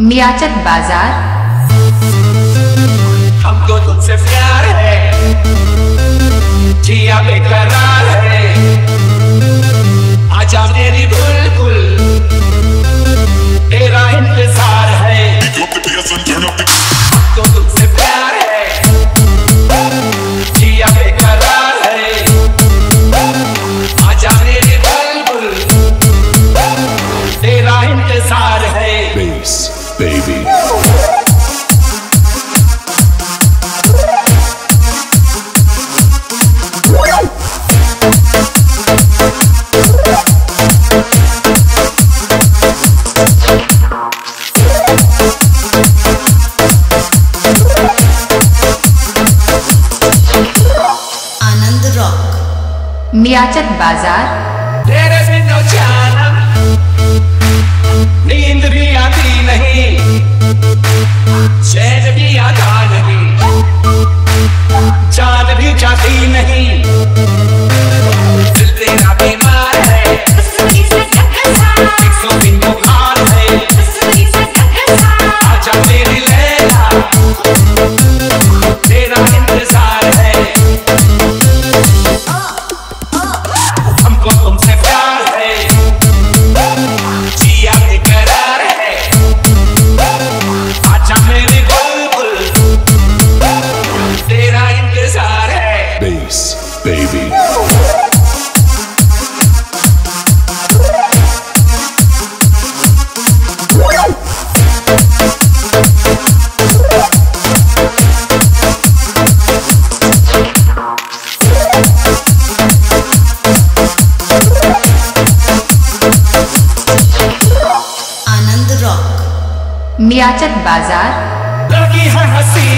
मियाचक बाज़ार। हमको तुमसे प्यार है। जिया बेकर मियाचक बाज़ार। face, baby. मियाचक बाज़ार। लगी है हसी।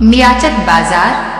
मियाचक बाज़ार